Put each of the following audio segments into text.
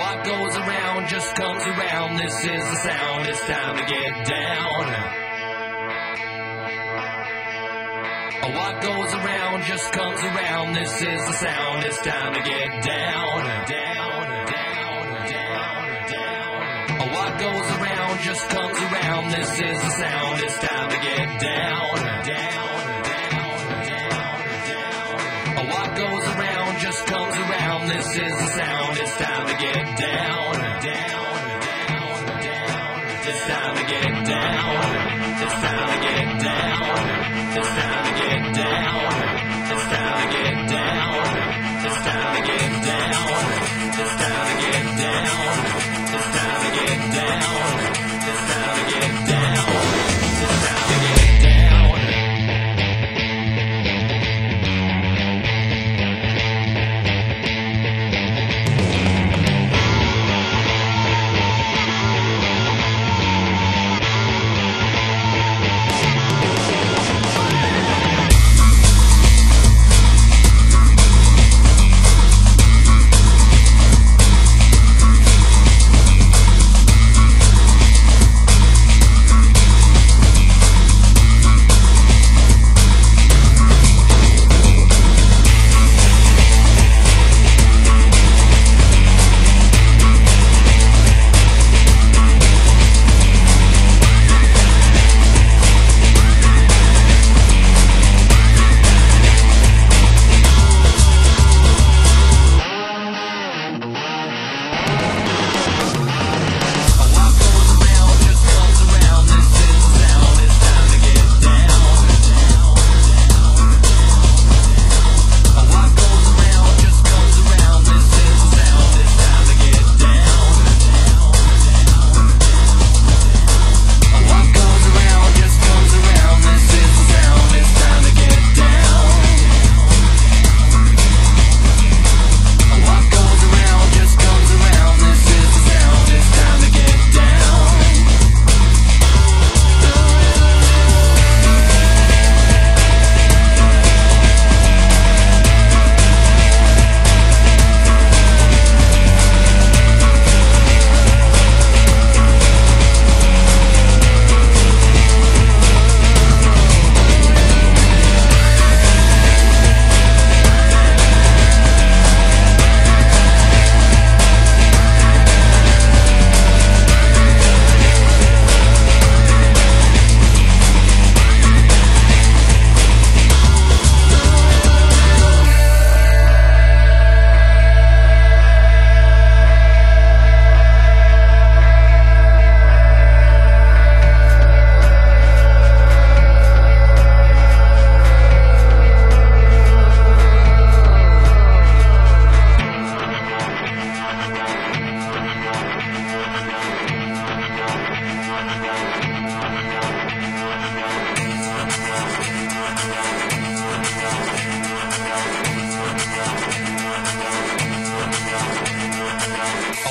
What goes around just comes around. This is the sound. It's time to get down. What goes around just comes around. This is the sound. It's time to get down. Down, down, down, down. What goes around just comes around. This is the sound. Get down.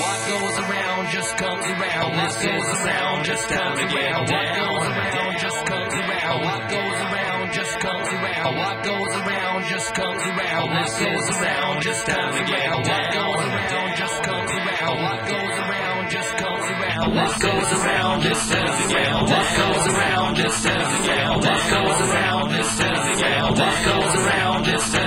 What goes around just comes around. This is the sound. Just time to get down. What goes around just comes around. What goes around just comes around. What goes around just comes around. This is the sound. Just time to get down. What goes around just comes around. What goes around just comes around. What goes around just says again. What goes around just says again. What goes around just says again. What goes around just says again.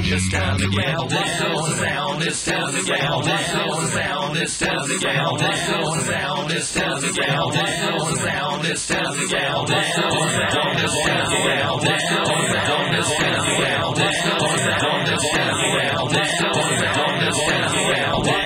Around. Just time to get what goes around. It's time to get what goes around. It's time to get what goes around. It's time to get what goes around. It's time to get what goes around. It's time to get what goes around. It's time to get what goes around. It's time to get what goes around. It's time to get what